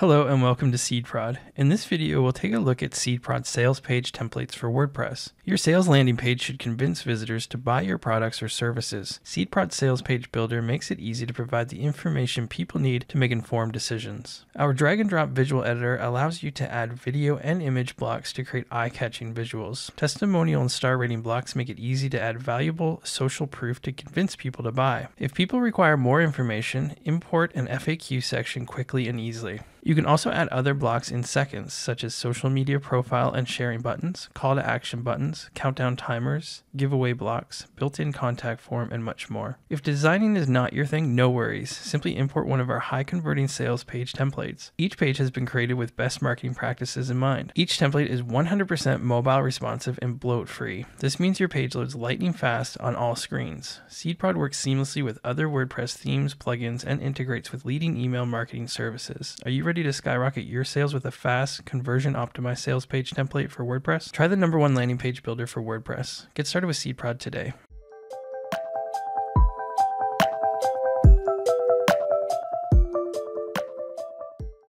Hello and welcome to SeedProd. In this video, we'll take a look at SeedProd's sales page templates for WordPress. Your sales landing page should convince visitors to buy your products or services. SeedProd's sales page builder makes it easy to provide the information people need to make informed decisions. Our drag and drop visual editor allows you to add video and image blocks to create eye-catching visuals. Testimonial and star rating blocks make it easy to add valuable social proof to convince people to buy. If people require more information, import an FAQ section quickly and easily. You can also add other blocks in seconds, such as social media profile and sharing buttons, call to action buttons, countdown timers, giveaway blocks, built in contact form, and much more. If designing is not your thing, no worries. Simply import one of our high converting sales page templates. Each page has been created with best marketing practices in mind. Each template is 100% mobile responsive and bloat free. This means your page loads lightning fast on all screens. SeedProd works seamlessly with other WordPress themes, plugins, and integrates with leading email marketing services. Are you ready? Ready to skyrocket your sales with a fast, conversion optimized sales page template for WordPress? Try the number one landing page builder for WordPress. Get started with SeedProd today.